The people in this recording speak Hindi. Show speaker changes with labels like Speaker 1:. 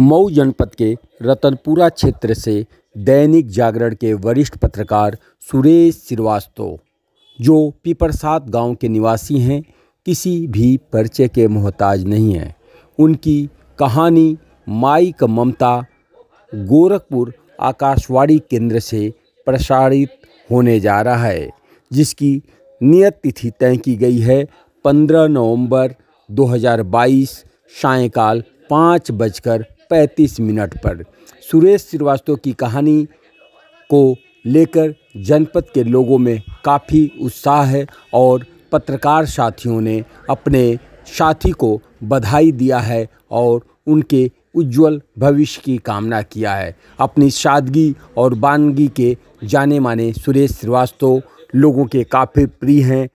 Speaker 1: मऊ जनपद के रतनपुरा क्षेत्र से दैनिक जागरण के वरिष्ठ पत्रकार सुरेश श्रीवास्तव, जो पिपरसात गाँव के निवासी हैं, किसी भी परिचय के मोहताज नहीं हैं। उनकी कहानी माई का ममता, गोरखपुर आकाशवाणी केंद्र से प्रसारित होने जा रहा है, जिसकी नियत तिथि तय की गई है पंद्रह नवंबर 2022 सायंकाल पाँच बजकर पैंतीस मिनट पर सुरेश श्रीवास्तव की कहानी को लेकर जनपद के लोगों में काफ़ी उत्साह है और पत्रकार साथियों ने अपने साथी को बधाई दिया है और उनके उज्जवल भविष्य की कामना किया है। अपनी सादगी और बानगी के जाने माने सुरेश श्रीवास्तव लोगों के काफ़ी प्रिय हैं।